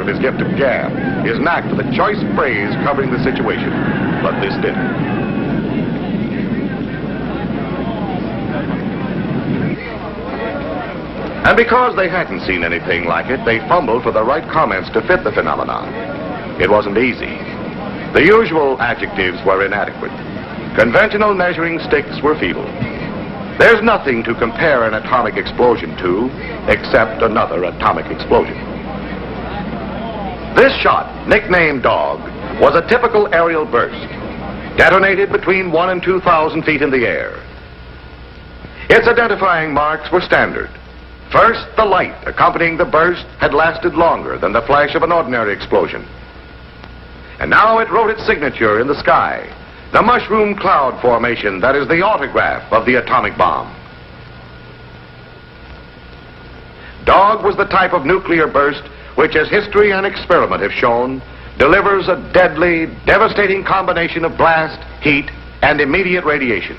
of his gift of gab, his knack for the choice phrase covering the situation. But this didn't. And because they hadn't seen anything like it, they fumbled for the right comments to fit the phenomenon. It wasn't easy. The usual adjectives were inadequate. Conventional measuring sticks were feeble. There's nothing to compare an atomic explosion to except another atomic explosion. This shot, nicknamed Dog, was a typical aerial burst, detonated between one and 2,000 feet in the air. Its identifying marks were standard. First, the light accompanying the burst had lasted longer than the flash of an ordinary explosion. And now it wrote its signature in the sky, the mushroom cloud formation that is the autograph of the atomic bomb. Dog was the type of nuclear burst which, as history and experiment have shown, delivers a deadly, devastating combination of blast, heat, and immediate radiation.